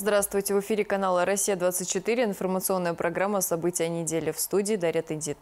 Здравствуйте, в эфире канала «Россия-24», информационная программа «События недели» в студии Дарья Тедит.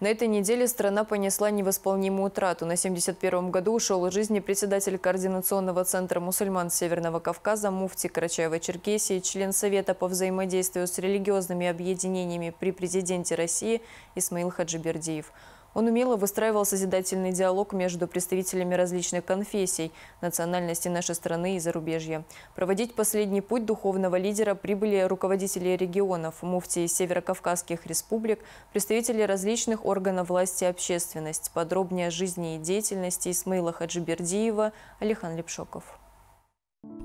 На этой неделе страна понесла невосполнимую утрату. На 71-м году ушел из жизни председатель Координационного центра мусульман Северного Кавказа муфти Карачаева-Черкесии, член Совета по взаимодействию с религиозными объединениями при президенте России Исмаил Хаджибердиев. Он умело выстраивал созидательный диалог между представителями различных конфессий, национальностей нашей страны и зарубежья. Проводить последний путь духовного лидера прибыли руководители регионов, муфтии северокавказских республик, представители различных органов власти и общественность. Подробнее о жизни и деятельности Исмаила Хаджибердиева Алихан Лепшоков.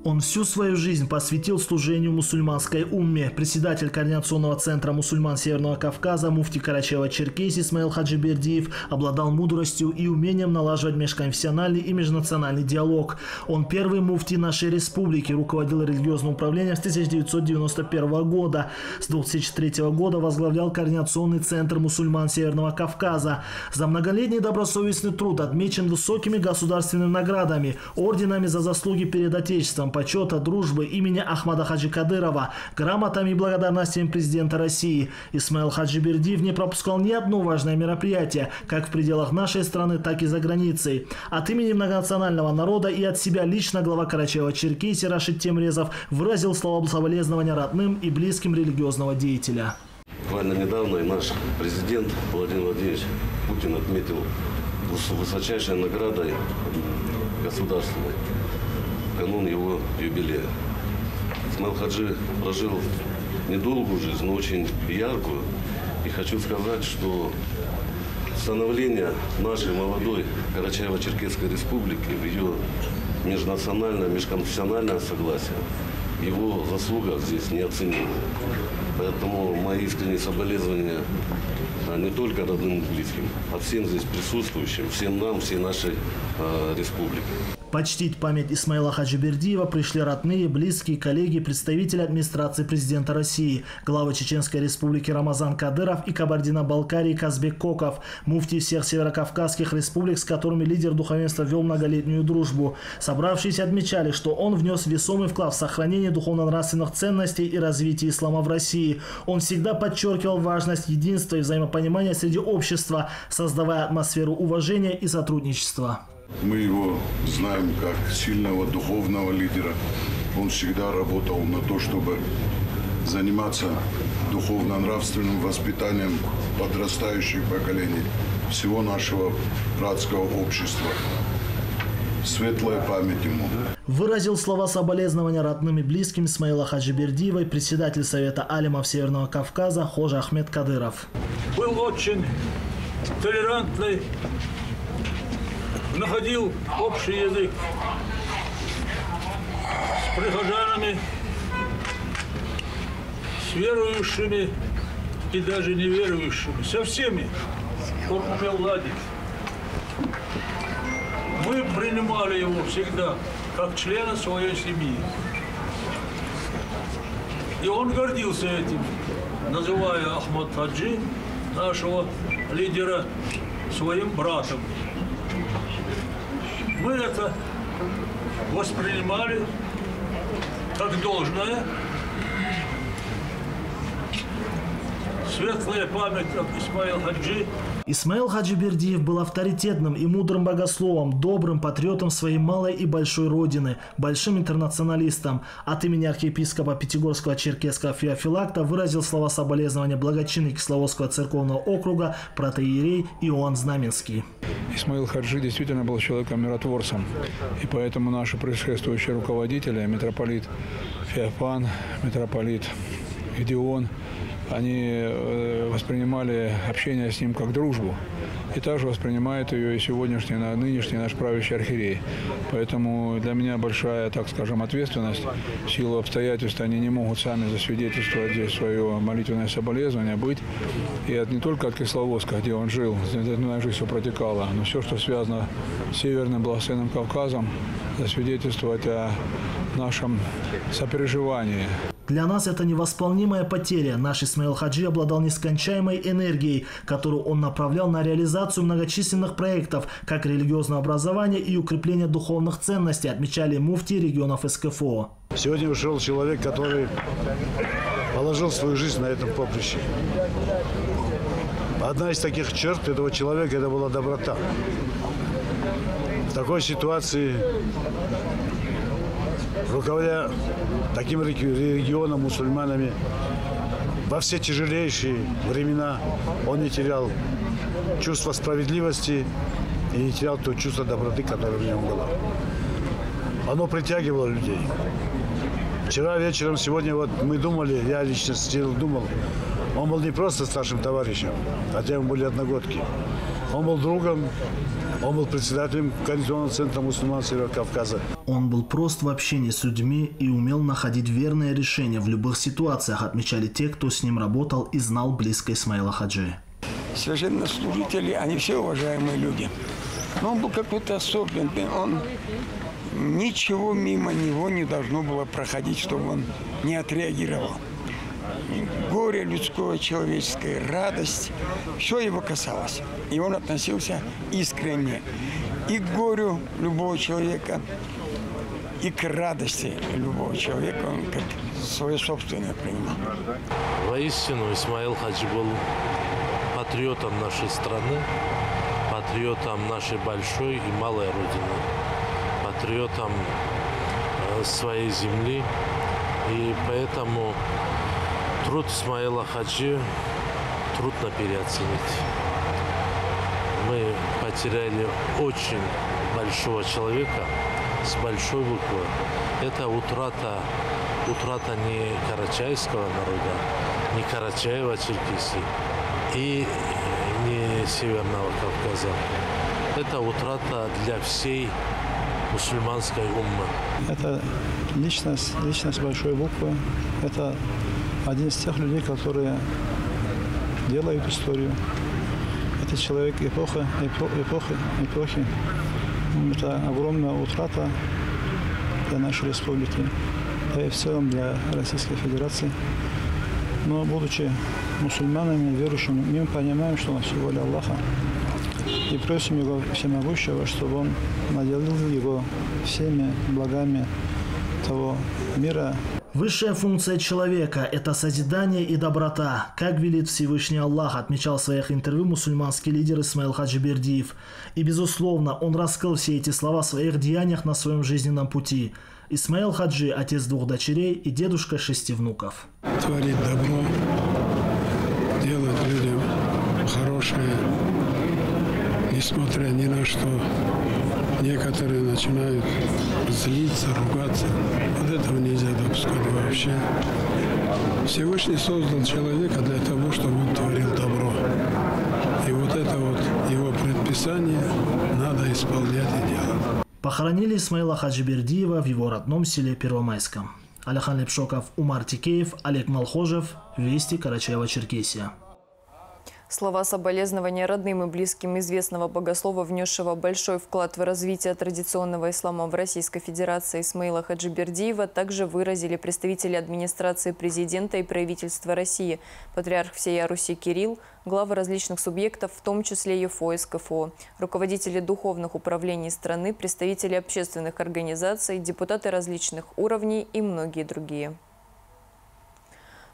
Он всю свою жизнь посвятил служению мусульманской умме. Председатель Координационного центра мусульман Северного Кавказа муфти Карачева-Черкесии Исмаил Хаджибердиев обладал мудростью и умением налаживать межконфессиональный и межнациональный диалог. Он первый муфти нашей республики, руководил религиозным управлением с 1991 года. С 2003 года возглавлял Координационный центр мусульман Северного Кавказа. За многолетний добросовестный труд отмечен высокими государственными наградами, орденами за заслуги перед Отечеством, почета, дружбы имени Ахмада Хаджи Кадырова, грамотами и благодарностями президента России. Исмаил Хаджибердиев не пропускал ни одно важное мероприятие, как в пределах нашей страны, так и за границей. От имени многонационального народа и от себя лично глава Карачаева-Черкесии Рашид Темрезов выразил слова соболезнования родным и близким религиозного деятеля. Буквально недавно и наш президент Владимир Владимирович Путин отметил высочайшей наградой государственной канун его юбилея. Исмаил Хаджи прожил недолгую жизнь, но очень яркую. И хочу сказать, что становление нашей молодой Карачаево-Черкесской республики в ее межнациональное, межконфессиональное согласие, его заслуга здесь неоценима. Поэтому мои искренние соболезнования а, не только родным и близким, а всем здесь присутствующим, всем нам, всей нашей э, республике. Почтить память Исмаила Хаджибердиева пришли родные, близкие, коллеги, представители администрации президента России, главы Чеченской республики Рамазан Кадыров и Кабардино-Балкарии Казбек Коков, муфти всех северокавказских республик, с которыми лидер духовенства вел многолетнюю дружбу. Собравшиеся отмечали, что он внес весомый вклад в сохранение духовно-нравственных ценностей и развитие ислама в России. Он всегда подчеркивал важность единства и взаимопонимания среди общества, создавая атмосферу уважения и сотрудничества. Мы его знаем как сильного духовного лидера. Он всегда работал на то, чтобы заниматься духовно-нравственным воспитанием подрастающих поколений всего нашего братского общества. Светлая память ему. Выразил слова соболезнования родным и близким Исмаила Хаджибердиева и председатель Совета Алимов Северного Кавказа Хожа Ахмед Кадыров. Был очень толерантный, находил общий язык с прихожанами, с верующими и даже неверующими, со всеми. Он умел ладить. Мы принимали его всегда как члена своей семьи. И он гордился этим, называя Ахмад Хаджи, нашего лидера, своим братом. Мы это воспринимали как должное. Светлая память от Исмаил Хаджи. Исмаил Хаджибердиев был авторитетным и мудрым богословом, добрым патриотом своей малой и большой родины, большим интернационалистом. От имени архиепископа Пятигорского черкесского Феофилакта выразил слова соболезнования благочинный Кисловодского церковного округа протеерей Иоанн Знаменский. Исмаил Хаджи действительно был человеком-миротворцем. И поэтому наши предшествующие руководители, митрополит Феофан, митрополит Гедеон, они э, воспринимали общение с ним как дружбу. И также воспринимает ее и сегодняшний, нынешний наш правящий архиерей. Поэтому для меня большая, так скажем, ответственность. В силу обстоятельств они не могут сами засвидетельствовать здесь свое молитвенное соболезнование быть. И это не только от Кисловодска, где он жил, где моя жизнь все протекала, но все, что связано с Северным Благословенным Кавказом, засвидетельствовать о нашем сопереживании. Для нас это невосполнимая потеря. Наш Исмаил Хаджи обладал нескончаемой энергией, которую он направлял на реализацию многочисленных проектов, как религиозное образование и укрепление духовных ценностей, отмечали муфти регионов СКФО. Сегодня ушел человек, который положил свою жизнь на этом поприще. Одна из таких черт этого человека – это была доброта. В такой ситуации, руководя таким регионом, мусульманами, во все тяжелейшие времена он не терял чувство справедливости и не терял то чувство доброты, которое в нем было. Оно притягивало людей. Вчера вечером, сегодня вот мы думали, я лично сидел, думал, он был не просто старшим товарищем, хотя мы были одногодки. Он был другом, он был председателем Координационного центра мусульман Северного Кавказа. Он был прост в общении с людьми и умел находить верные решения в любых ситуациях, отмечали те, кто с ним работал и знал близко Исмаила Хаджи. Священнослужители, они все уважаемые люди. Но он был какой-то особенный. Он ничего мимо него не должно было проходить, чтобы он не отреагировал. Горе людское, человеческое, радость, все его касалось. И он относился искренне и к горю любого человека, и к радости любого человека он как свое собственное принимал. Воистину, Исмаил Хаджи был патриотом нашей страны, патриотом нашей большой и малой Родины, патриотом э, своей земли. И поэтому труд Исмаила Хаджи трудно переоценить. Мы потеряли очень большого человека с большой буквы. Это утрата, утрата не карачайского народа, не Карачаева Черкесии и не Северного Кавказа. Это утрата для всей мусульманской уммы. Это личность, личность большой буквы. Это один из тех людей, которые делают историю. Это человек эпоха, эпохи, эпохи. Это огромная утрата для нашей республики, да и в целом для Российской Федерации. Но будучи мусульманами, верующими, мы понимаем, что у нас воля Аллаха. И просим Его Всемогущего, чтобы Он наделил Его всеми благами того мира, Высшая функция человека – это созидание и доброта, как велит Всевышний Аллах, отмечал в своих интервью мусульманский лидер Исмаил Хаджибердиев. И, безусловно, он раскрыл все эти слова в своих деяниях на своем жизненном пути. Исмаил Хаджи – отец двух дочерей и дедушка шести внуков. Творить добро, делать людям хорошее, несмотря ни на что. Некоторые начинают злиться, ругаться. Вот этого нельзя допускать вообще. Всевышний создал человека для того, чтобы он творил добро. И вот это вот его предписание надо исполнять и делать. Похоронили Исмаила Хаджибердиева в его родном селе Первомайском. Алихан Лепшоков, Умар Тикеев, Олег Малхожев, Вести, Карачаева-Черкесия. Слова соболезнования родным и близким известного богослова, внесшего большой вклад в развитие традиционного ислама в Российской Федерации Исмаила Хаджибердиева, также выразили представители администрации президента и правительства России, патриарх всей Руси Кирилл, главы различных субъектов, в том числе ЕФО и СКФО, руководители духовных управлений страны, представители общественных организаций, депутаты различных уровней и многие другие.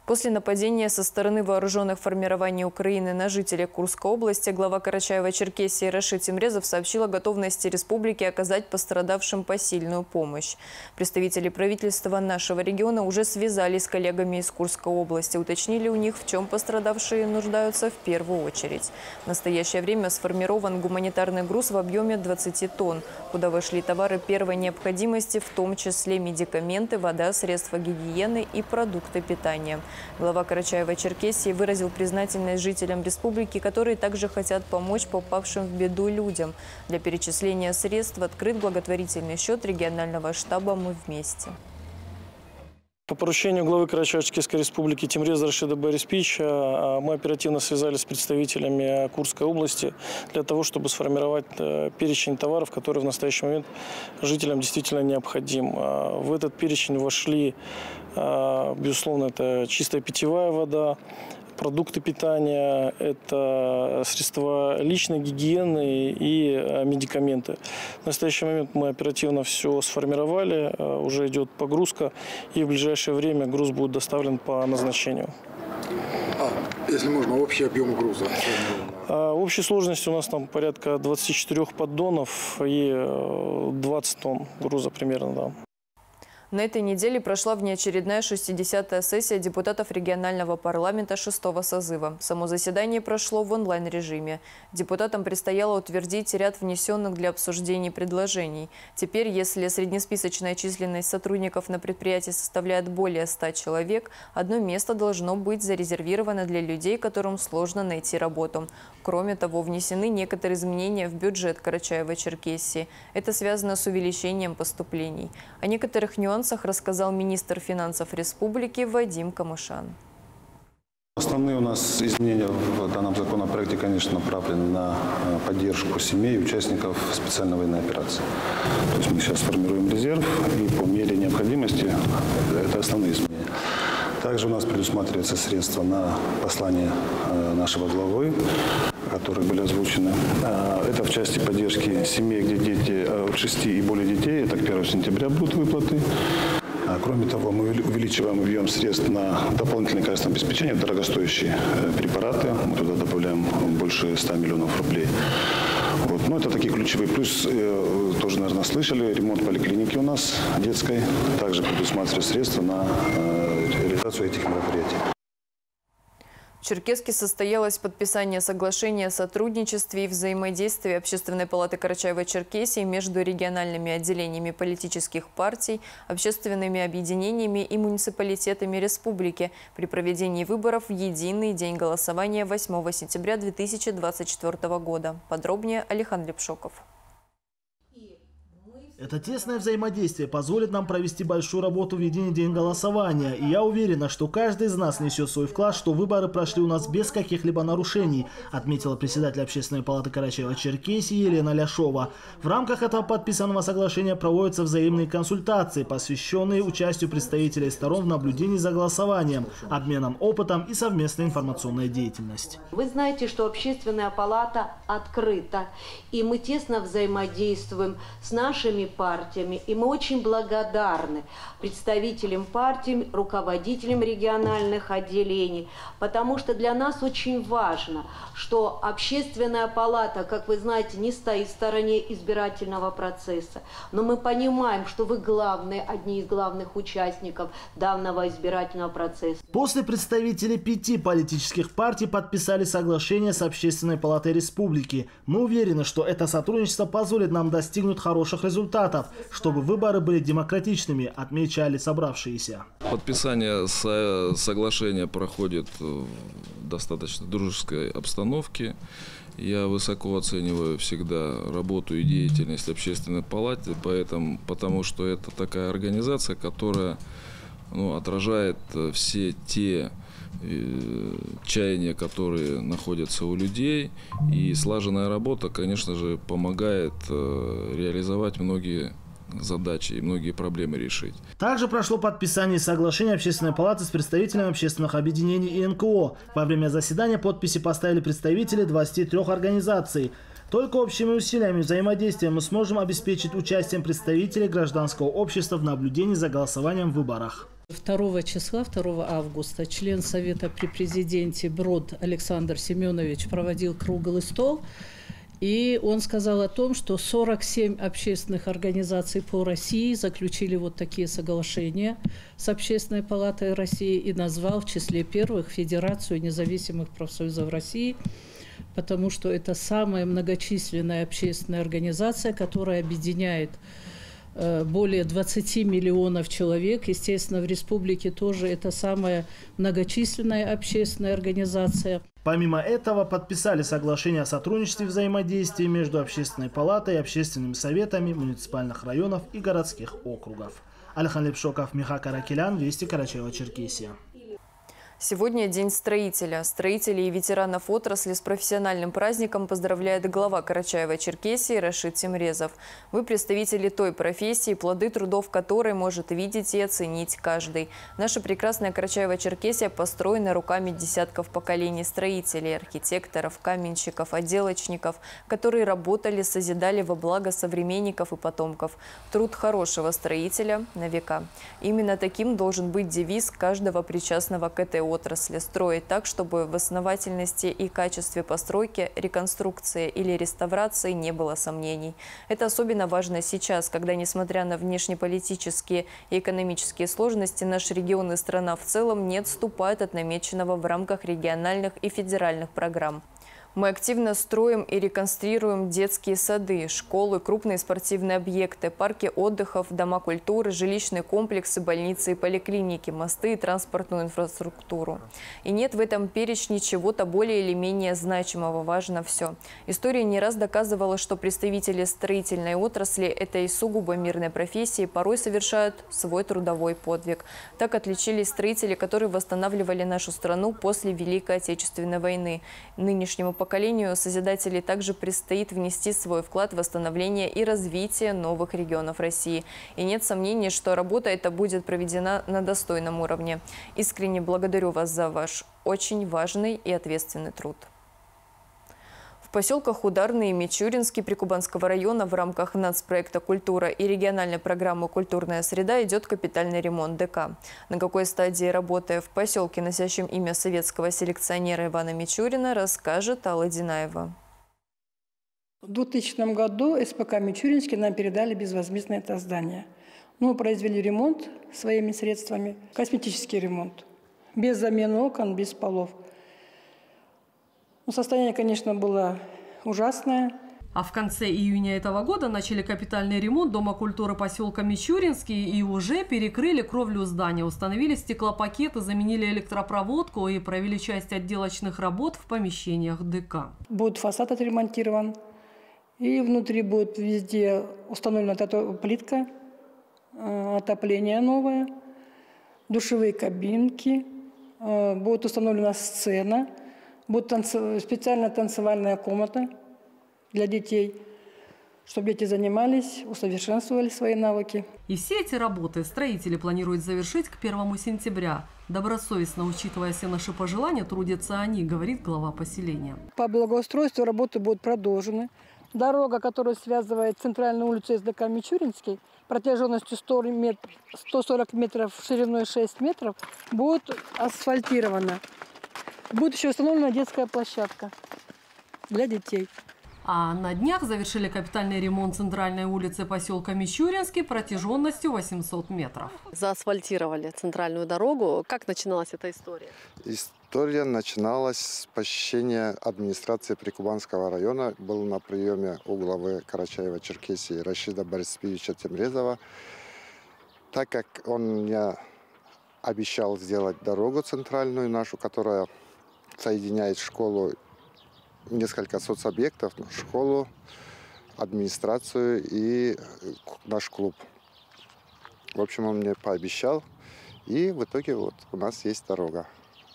После нападения со стороны вооруженных формирований Украины на жителей Курской области глава Карачаева-Черкесии Рашид Тимрезов сообщил о готовности республики оказать пострадавшим посильную помощь. Представители правительства нашего региона уже связались с коллегами из Курской области, уточнили у них, в чем пострадавшие нуждаются в первую очередь. В настоящее время сформирован гуманитарный груз в объеме 20 тонн, куда вошли товары первой необходимости, в том числе медикаменты, вода, средства гигиены и продукты питания. Глава Карачаева-Черкесии выразил признательность жителям республики, которые также хотят помочь попавшим в беду людям. Для перечисления средств открыт благотворительный счет регионального штаба «Мы вместе». По поручению главы Карачаевской республики Тимреза Рашида Бориспича а, мы оперативно связались с представителями Курской области для того, чтобы сформировать э, перечень товаров, которые в настоящий момент жителям действительно необходим. А, в этот перечень вошли, а, безусловно, это чистая питьевая вода, продукты питания, это средства личной гигиены и э, медикаменты. В настоящий момент мы оперативно все сформировали, э, уже идет погрузка, и в ближайшее время груз будет доставлен по назначению. А, если можно, общий объем груза? А, общей сложности у нас там порядка 24 поддонов и 20 э, тонн груза примерно, да. На этой неделе прошла внеочередная 60-я сессия депутатов регионального парламента шестого созыва. Само заседание прошло в онлайн-режиме. Депутатам предстояло утвердить ряд внесенных для обсуждений предложений. Теперь, если среднесписочная численность сотрудников на предприятии составляет более 100 человек, одно место должно быть зарезервировано для людей, которым сложно найти работу. Кроме того, внесены некоторые изменения в бюджет Карачаева-Черкесии. Это связано с увеличением поступлений. О некоторых нюансах нюансах рассказал министр финансов республики Вадим Камышан. Основные у нас изменения в данном законопроекте, конечно, направлены на э, поддержку семей участников специальной военной операции. То есть мы сейчас формируем резерв и по мере необходимости это основные изменения. Также у нас предусматриваются средства на послание э, нашего главы, которые были озвучены. Э, это в части поддержки семей, где дети от 6 и более детей. Это к 1 сентября будут выплаты. А, кроме того, мы увеличиваем объем средств на дополнительное качественное обеспечение, дорогостоящие э, препараты. Мы туда добавляем больше 100 миллионов рублей. Вот. Ну, это такие ключевые. Плюс, э, тоже, наверное, слышали, ремонт поликлиники у нас детской. Также предусматривают средства на э, реализацию этих мероприятий. Черкеске состоялось подписание соглашения о сотрудничестве и взаимодействии Общественной палаты Карачаева-Черкесии между региональными отделениями политических партий, общественными объединениями и муниципалитетами республики при проведении выборов в единый день голосования 8 сентября 2024 года. Подробнее Александр Лепшоков. Это тесное взаимодействие позволит нам провести большую работу в единый день голосования. И я уверена, что каждый из нас несет свой вклад, что выборы прошли у нас без каких-либо нарушений, отметила председатель Общественной палаты Карачаева-Черкесии Елена Ляшова. В рамках этого подписанного соглашения проводятся взаимные консультации, посвященные участию представителей сторон в наблюдении за голосованием, обменом опытом и совместной информационной деятельностью. Вы знаете, что Общественная палата открыта, и мы тесно взаимодействуем с нашими партиями. И мы очень благодарны представителям партий, руководителям региональных отделений, потому что для нас очень важно, что общественная палата, как вы знаете, не стоит в стороне избирательного процесса. Но мы понимаем, что вы главные, одни из главных участников данного избирательного процесса. После представителей пяти политических партий подписали соглашение с Общественной палатой республики. Мы уверены, что это сотрудничество позволит нам достигнуть хороших результатов результатов, чтобы выборы были демократичными, отмечали собравшиеся. Подписание со соглашения проходит в достаточно дружеской обстановке. Я высоко оцениваю всегда работу и деятельность общественной палаты, поэтому, потому что это такая организация, которая ну, отражает все те э, чаяния, которые находятся у людей. И слаженная работа, конечно же, помогает э, реализовать многие задачи и многие проблемы решить. Также прошло подписание соглашения Общественной палаты с представителями общественных объединений и НКО. Во время заседания подписи поставили представители 23 организаций. Только общими усилиями взаимодействия мы сможем обеспечить участием представителей гражданского общества в наблюдении за голосованием в выборах. 2 числа, 2 августа, член Совета при президенте Брод Александр Семенович проводил круглый стол. И он сказал о том, что 47 общественных организаций по России заключили вот такие соглашения с Общественной палатой России и назвал в числе первых Федерацию независимых профсоюзов России, потому что это самая многочисленная общественная организация, которая объединяет более 20 миллионов человек. Естественно, в республике тоже это самая многочисленная общественная организация. Помимо этого, подписали соглашение о сотрудничестве и взаимодействии между Общественной палатой и общественными советами муниципальных районов и городских округов. Алихан Лепшоков, Миха Каракелян, Вести Карачаева-Черкесия. Сегодня День строителя. Строителей и ветеранов отрасли с профессиональным праздником поздравляет глава Карачаева-Черкесии Рашид Тимрезов. Вы представители той профессии, плоды трудов которой может видеть и оценить каждый. Наша прекрасная Карачаева-Черкесия построена руками десятков поколений строителей, архитекторов, каменщиков, отделочников, которые работали, созидали во благо современников и потомков. Труд хорошего строителя на века. Именно таким должен быть девиз каждого причастного к этой отрасли строить так, чтобы в основательности и качестве постройки, реконструкции или реставрации не было сомнений. Это особенно важно сейчас, когда, несмотря на внешнеполитические и экономические сложности, наш регион и страна в целом не отступают от намеченного в рамках региональных и федеральных программ. Мы активно строим и реконструируем детские сады, школы, крупные спортивные объекты, парки отдыхов, дома культуры, жилищные комплексы, больницы и поликлиники, мосты и транспортную инфраструктуру. И нет в этом перечне чего-то более или менее значимого. Важно все. История не раз доказывала, что представители строительной отрасли этой сугубо мирной профессии порой совершают свой трудовой подвиг. Так отличились строители, которые восстанавливали нашу страну после Великой Отечественной войны. Нынешнему поколению Созидателей также предстоит внести свой вклад в восстановление и развитие новых регионов России. И нет сомнений, что работа эта будет проведена на достойном уровне. Искренне благодарю вас за ваш очень важный и ответственный труд. В поселках Ударный и Мичуринский Прикубанского района в рамках нацпроекта «Культура» и региональной программы «Культурная среда» идет капитальный ремонт ДК. На какой стадии работы в поселке, носящем имя советского селекционера Ивана Мичурина, расскажет Алла Динаева. В 2000 году СПК «Мичуринский» нам передали безвозмездное это здание. Мы произвели ремонт своими средствами, косметический ремонт, без замены окон, без полов – ну, состояние, конечно, было ужасное. А в конце июня этого года начали капитальный ремонт Дома культуры поселка Мичуринский и уже перекрыли кровлю здания, установили стеклопакеты, заменили электропроводку и провели часть отделочных работ в помещениях ДК. Будет фасад отремонтирован, и внутри будет везде установлена плитка, э, отопление новое, душевые кабинки, э, будет установлена сцена – Будет танцев... специальная танцевальная комната для детей, чтобы дети занимались, усовершенствовали свои навыки. И все эти работы строители планируют завершить к 1 сентября. Добросовестно учитывая все наши пожелания, трудятся они, говорит глава поселения. По благоустройству работы будут продолжены. Дорога, которая связывает центральную улицу СДК Мичуринский, протяженностью 100 мет... 140 метров, шириной 6 метров, будет асфальтирована. Будет еще установлена детская площадка для детей. А на днях завершили капитальный ремонт центральной улицы поселка Мичуринский протяженностью 800 метров. Заасфальтировали центральную дорогу. Как начиналась эта история? История начиналась с посещения администрации Прикубанского района. Был на приеме у главы Карачаева-Черкесии Рашида Борисовича Темрезова. Так как он мне обещал сделать дорогу центральную нашу, которая соединяет школу, несколько соцобъектов, школу, администрацию и наш клуб. В общем, он мне пообещал, и в итоге вот у нас есть дорога,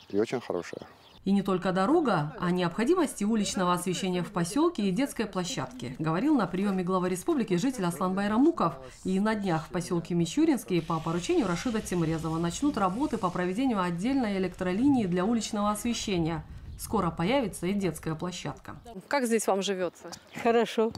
и очень хорошая. И не только дорога, а необходимости уличного освещения в поселке и детской площадке, говорил на приеме главы республики житель Аслан Байрамуков. И на днях в поселке Мичуринский по поручению Рашида Тимрезова начнут работы по проведению отдельной электролинии для уличного освещения. Скоро появится и детская площадка. Как здесь вам живется? Хорошо.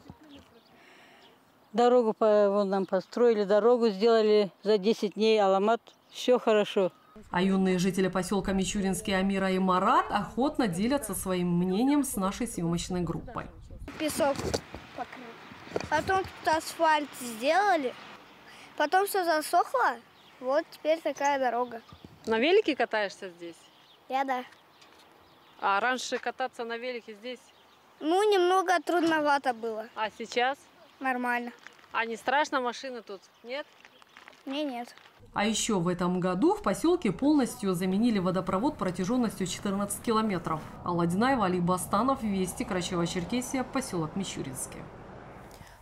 Дорогу вон нам построили, дорогу сделали за 10 дней, Аламат. Все хорошо. А юные жители поселка Мичуринский Амира и Марат охотно делятся своим мнением с нашей съемочной группой. Песок покрыл. Потом тут асфальт сделали. Потом все засохло. Вот теперь такая дорога. На велике катаешься здесь? Я да. А раньше кататься на велике здесь? Ну, немного трудновато было. А сейчас? Нормально. А не страшно машины тут? Нет? Мне нет. А еще в этом году в поселке полностью заменили водопровод протяженностью 14 километров. Алла Динаева, Али Бастанов, Вести, Крачева-Черкесия, поселок Мичуринский.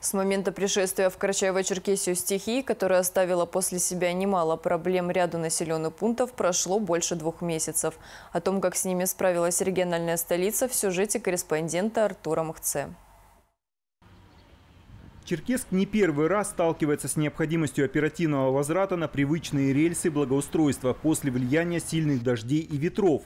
С момента пришествия в Карачаево-Черкесию стихии, которая оставила после себя немало проблем ряду населенных пунктов, прошло больше двух месяцев. О том, как с ними справилась региональная столица, в сюжете корреспондента Артура Махце. Черкесск не первый раз сталкивается с необходимостью оперативного возврата на привычные рельсы благоустройства после влияния сильных дождей и ветров.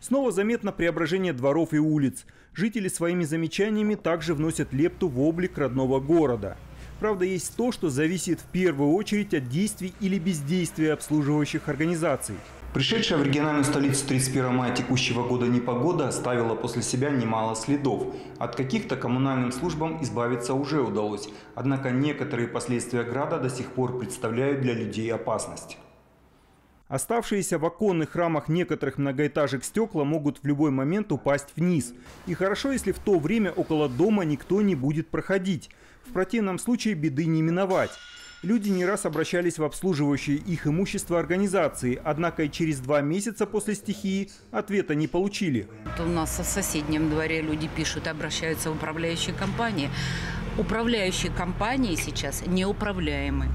Снова заметно преображение дворов и улиц. Жители своими замечаниями также вносят лепту в облик родного города. Правда, есть то, что зависит в первую очередь от действий или бездействия обслуживающих организаций. Пришедшая в региональную столицу 31 мая текущего года непогода оставила после себя немало следов. От каких-то коммунальным службам избавиться уже удалось. Однако некоторые последствия града до сих пор представляют для людей опасность. Оставшиеся в оконных рамах некоторых многоэтажек стекла могут в любой момент упасть вниз. И хорошо, если в то время около дома никто не будет проходить. В противном случае беды не миновать. Люди не раз обращались в обслуживающие их имущество организации, однако и через два месяца после стихии ответа не получили. У нас в соседнем дворе люди пишут, обращаются в управляющие компании. Управляющие компании сейчас неуправляемы.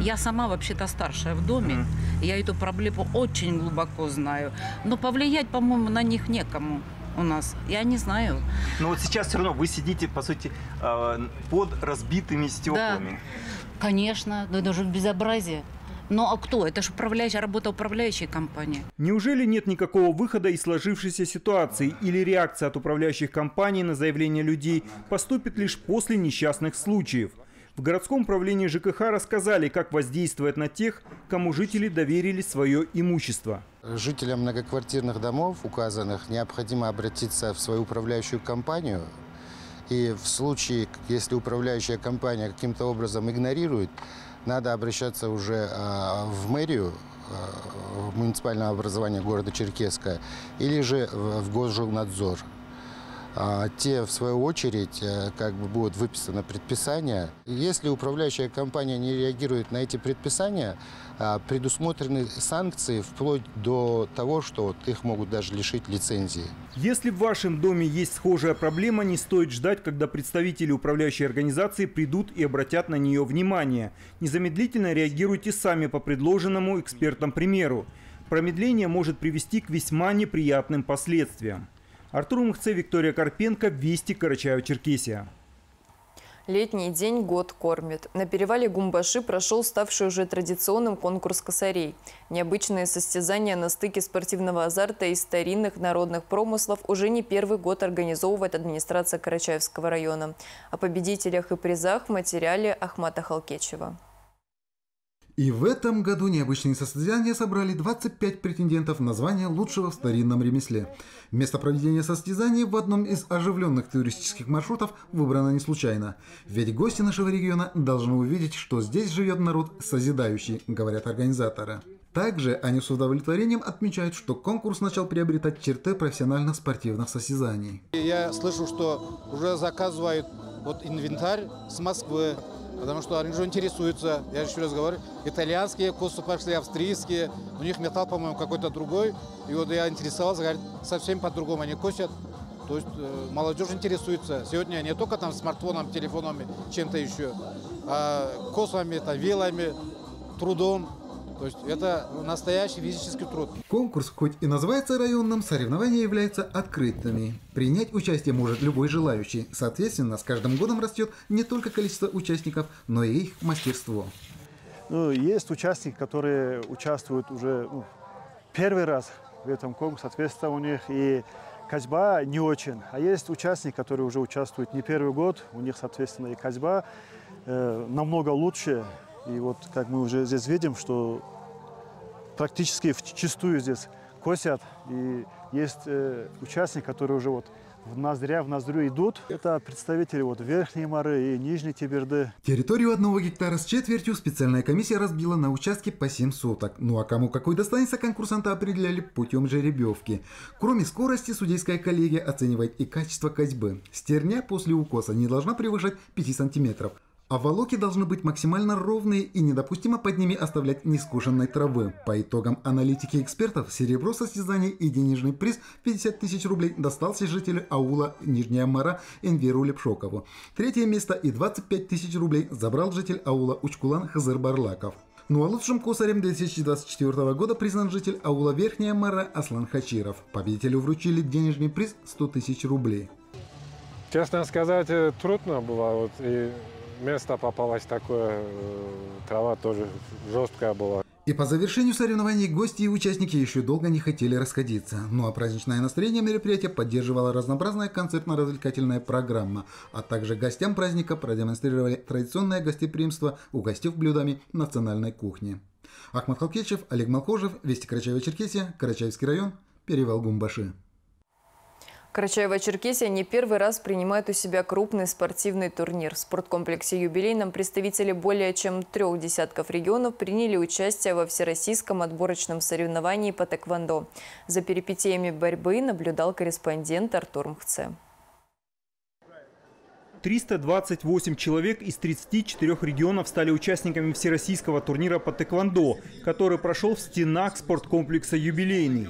Я сама вообще-то старшая в доме. Я эту проблему очень глубоко знаю. Но повлиять, по-моему, на них некому у нас. Я не знаю. Но вот сейчас все равно вы сидите, по сути, э, под разбитыми стеклами. Да, конечно. Но это же безобразие. Ну а кто? Это же управляющая, работа управляющей компании. Неужели нет никакого выхода из сложившейся ситуации или реакция от управляющих компаний на заявления людей поступит лишь после несчастных случаев? В городском управлении ЖКХ рассказали, как воздействовать на тех, кому жители доверили свое имущество. Жителям многоквартирных домов указанных необходимо обратиться в свою управляющую компанию. И в случае, если управляющая компания каким-то образом игнорирует, надо обращаться уже э, в мэрию, в муниципальное образование города Черкесска или же в Госжилнадзор. А те, в свою очередь, э, как бы будут выписаны предписания. Если управляющая компания не реагирует на эти предписания, а, предусмотрены санкции вплоть до того, что вот их могут даже лишить лицензии. Если в вашем доме есть схожая проблема, не стоит ждать, когда представители управляющей организации придут и обратят на нее внимание. Незамедлительно реагируйте сами по предложенному экспертам примеру. Промедление может привести к весьма неприятным последствиям. Артур Мухце, Виктория Карпенко, Вести, Карачаево-Черкесия. Летний день год кормит. На перевале Гумбаши прошел ставший уже традиционным конкурс косарей. Необычные состязания на стыке спортивного азарта и старинных народных промыслов уже не первый год организовывает администрация Карачаевского района. О победителях и призах в материале Ахмата Халкечева. И в этом году необычные состязания собрали 25 претендентов на звание лучшего в старинном ремесле. Место проведения состязаний в одном из оживленных туристических маршрутов выбрано не случайно. Ведь гости нашего региона должны увидеть, что здесь живет народ созидающий, говорят организаторы. Также они с удовлетворением отмечают, что конкурс начал приобретать черты профессиональных спортивных состязаний. Я слышу, что уже заказывают вот инвентарь с Москвы, потому что они же интересуются, я еще раз говорю, итальянские косы пошли, австрийские, у них металл, по-моему, какой-то другой. И вот я интересовался, говорят, совсем по-другому они косят. То есть э, молодежь интересуется. Сегодня не только там смартфоном, телефонами, чем-то еще, а косами, там, вилами, трудом. То есть это настоящий физический труд. Конкурс, хоть и называется районным, соревнования являются открытыми. Принять участие может любой желающий. Соответственно, с каждым годом растет не только количество участников, но и их мастерство. Ну, есть участники, которые участвуют уже ну, первый раз в этом конкурсе, соответственно, у них и козьба не очень. А есть участники, которые уже участвуют не первый год, у них, соответственно, и козьба э, намного лучше. И вот как мы уже здесь видим, что практически в чистую здесь косят. И есть э, участники, которые уже вот в ноздря в ноздрю идут. Это представители вот Верхней Мары и Нижней Тиберды. Территорию одного гектара с четвертью специальная комиссия разбила на участки по 7 соток. Ну а кому какой достанется, конкурсанты определяли путем жеребьевки. Кроме скорости, судейская коллегия оценивает и качество козьбы. Стерня после укоса не должна превышать 5 сантиметров. А волоки должны быть максимально ровные и недопустимо под ними оставлять нескошенной травы. По итогам аналитики экспертов, серебро состязаний и денежный приз 50 тысяч рублей достался жителю аула Нижняя Мара Энверу Лепшокову. Третье место и 25 тысяч рублей забрал житель аула Учкулан Хазыр Барлаков. Ну а лучшим косарем 2024 года признан житель аула Верхняя Мара Аслан Хачиров. Победителю вручили денежный приз 100 тысяч рублей. Честно сказать, э, трудно было. Вот, и место попалось такое, э, трава тоже жесткая была. И по завершению соревнований гости и участники еще долго не хотели расходиться. Ну а праздничное настроение мероприятия поддерживала разнообразная концертно-развлекательная программа, а также гостям праздника продемонстрировали традиционное гостеприимство, угостив блюдами национальной кухни. Ахмад Халкечев, Олег Малхожев, Вести Карачаева-Черкесия, Карачаевский район, Перевал Гумбаши. Карачаево-Черкесия не первый раз принимает у себя крупный спортивный турнир. В спорткомплексе «Юбилейном» представители более чем трех десятков регионов приняли участие во всероссийском отборочном соревновании по тэквондо. За перипетиями борьбы наблюдал корреспондент Артур Мхце. 328 человек из 34 регионов стали участниками всероссийского турнира по тэквондо, который прошел в стенах спорткомплекса «Юбилейный».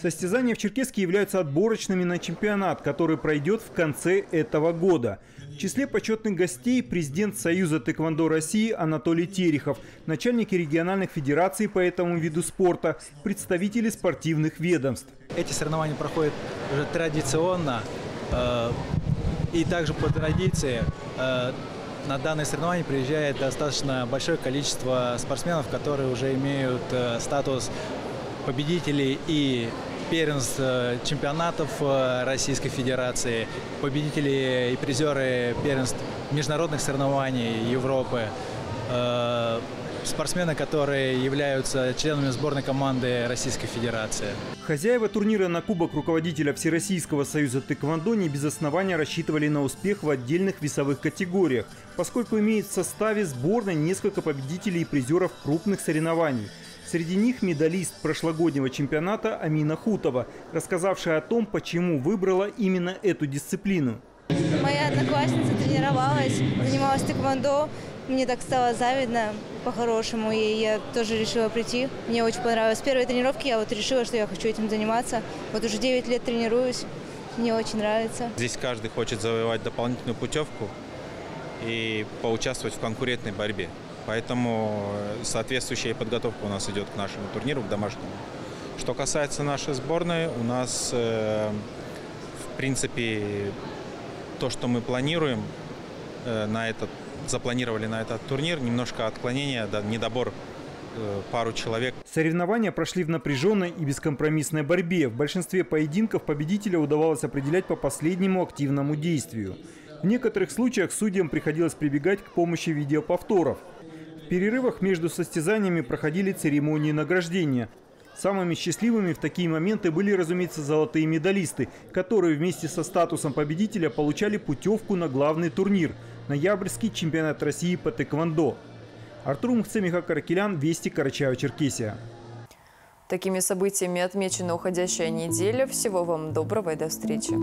Состязания в Черкеске являются отборочными на чемпионат, который пройдет в конце этого года. В числе почетных гостей президент Союза тэквондо России Анатолий Терехов, начальники региональных федераций по этому виду спорта, представители спортивных ведомств. Эти соревнования проходят уже традиционно. Э, и также по традиции э, на данные соревнования приезжает достаточно большое количество спортсменов, которые уже имеют э, статус победителей и первенств чемпионатов э, Российской Федерации, победители и призеры первенств международных соревнований Европы, э, спортсмены, которые являются членами сборной команды Российской Федерации. Хозяева турнира на Кубок руководителя Всероссийского союза тэквондо не без основания рассчитывали на успех в отдельных весовых категориях, поскольку имеет в составе сборной несколько победителей и призеров крупных соревнований – Среди них медалист прошлогоднего чемпионата Амина Хутова, рассказавшая о том, почему выбрала именно эту дисциплину. Моя одноклассница тренировалась, занималась тэквондо. Мне так стало завидно по-хорошему, и я тоже решила прийти. Мне очень понравилось. С первой тренировки я вот решила, что я хочу этим заниматься. Вот уже 9 лет тренируюсь, мне очень нравится. Здесь каждый хочет завоевать дополнительную путевку и поучаствовать в конкурентной борьбе. Поэтому э, соответствующая подготовка у нас идет к нашему турниру, к домашнему. Что касается нашей сборной, у нас, э, в принципе, то, что мы планируем э, на этот, запланировали на этот турнир, немножко отклонение, да, недобор пару человек. Соревнования прошли в напряженной и бескомпромиссной борьбе. В большинстве поединков победителя удавалось определять по последнему активному действию. В некоторых случаях судьям приходилось прибегать к помощи видеоповторов – в перерывах между состязаниями проходили церемонии награждения. Самыми счастливыми в такие моменты были, разумеется, золотые медалисты, которые вместе со статусом победителя получали путевку на главный турнир – ноябрьский чемпионат России по тэквондо. Артур Мухце, Михаил Каракелян, Вести, Карачаево-Черкесия. Такими событиями отмечена уходящая неделя. Всего вам доброго и до встречи.